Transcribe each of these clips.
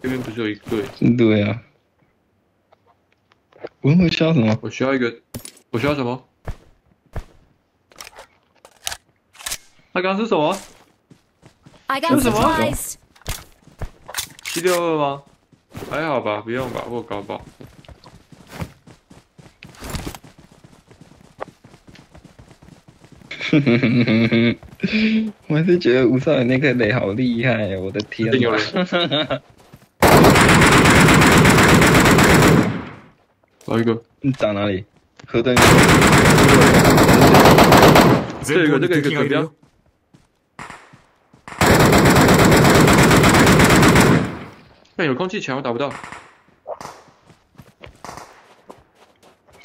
这边不是有一队？对啊。我会需要什么？我需要一个，我需要什么？他刚刚是什么这是什么.七六二吗？还好吧，不用吧，我高爆。我还是觉得吴少远那个雷好厉害，我的天 找一个，你打哪里？河灯。这个这个一个指标。看有空气墙，我打不到。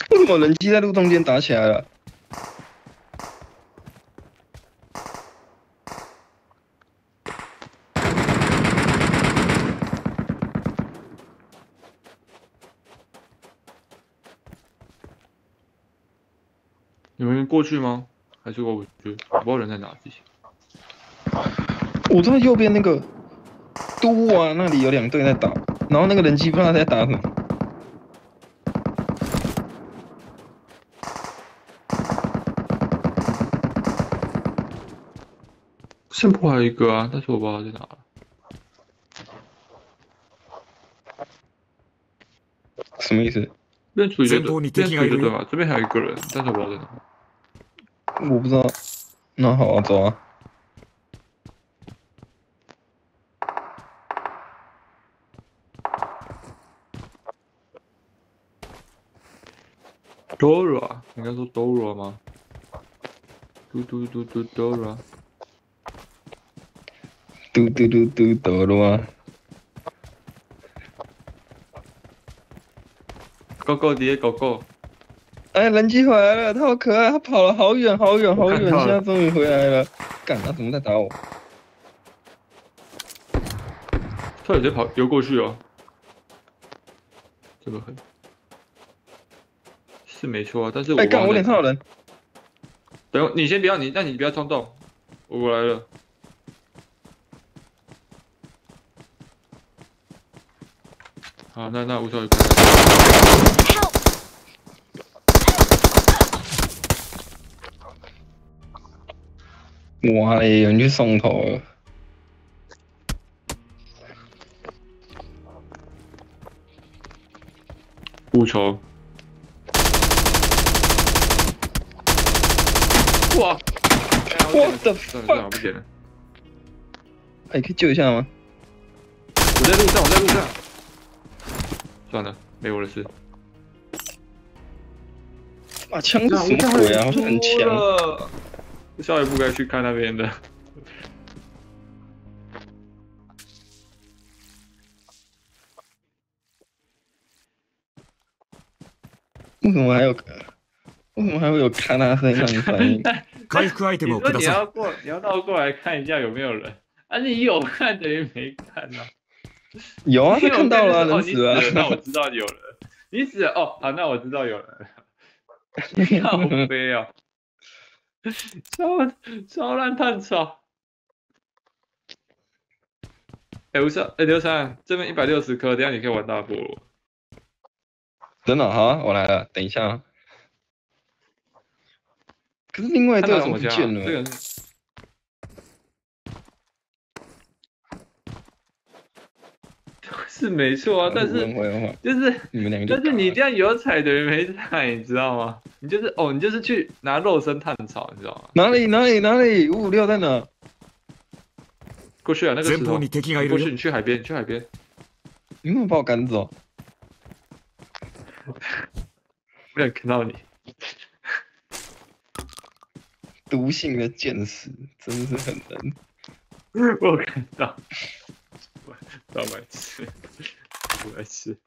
为什么人机在路中间打起来了？你们过去吗？还是过不去？我不知道人在哪。自己。我知道右边那个都啊，那里有两队在打，然后那个人机不知道在打什么。胜坡还有一个啊，但是我不知道他在哪了。什么意思？这边处于前方这边に敵がいる处于对吧？这边还有一个人，但是我不知道在哪。 我不知道。那好啊，走啊。Dora，应该说 Dora 吗？嘟嘟嘟嘟 Dora，嘟嘟嘟嘟抖了吗？狗狗爹狗狗，哎，人机回来了，他好可爱，他跑了好远好远好远，现在终于回来了。干，他怎么在打我？他直接跑游过去哦。这个很是没错啊，但是我我脸上有人。等你先不要你，那你不要冲动，我来了。好，那那无所谓。哇嘞，有人去送头了。无仇。哇！What the 算了算了，不捡了。哎，可以救一下吗？我在路上，我在路上。算了，没我的事。把枪是什么鬼啊？好像很强。了。少爷不该去看那边的。为什么还有？为什么还会有咔啦声让你反应？回復アイテ你ムをください。说你要过，你要绕过来看一下有没有人。啊，你有看等于没看呐、有啊，他你有看到了啊，哦人死了你了。那我知道有人。你死了哦，好，那我知道有人。靠飞啊！ 超超烂探草。哎、吴少，哎、刘三，这边一百六十颗，等一下你可以玩大菠萝。真的好啊，我来了，等一下啊。可是另外一他队好像拿什么枪、啊？不见了。这个是是没错啊，但是会会会，就是你们两个就但是你这样有踩等于没踩，你知道吗？你就是哦，你就是去拿肉身探草，你知道吗？哪里哪里哪里五五六在哪？过去啊，那个石头前方に敵がい过去，るよ。你去海边，你去海边，你为什么把我赶走？不想看到你。毒性的剑士真是很能。我有看到， 到白痴，白痴。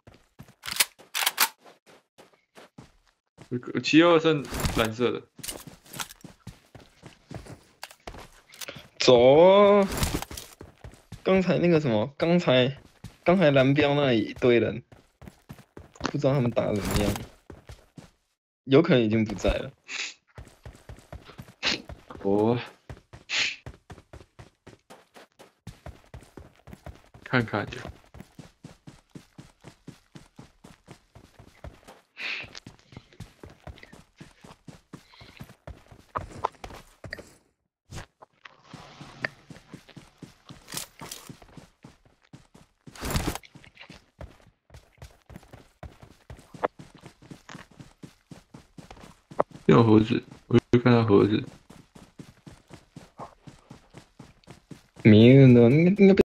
七二是蓝色的，走啊！刚才那个什么，刚才刚才蓝标那一堆人，不知道他们打的怎么样，有可能已经不在了。哦，cagalho. Tem Rose, o cara Rose. Meu nome